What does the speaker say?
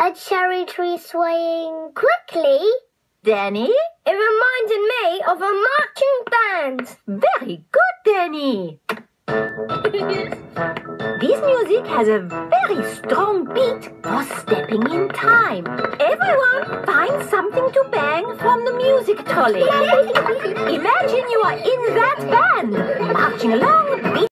A cherry tree swaying quickly? Danny? It reminded me of a marching band. Very good, Danny. this music has a very strong beat for stepping in time. Everyone find something to bang from the music trolley. Imagine you are in that band, marching along,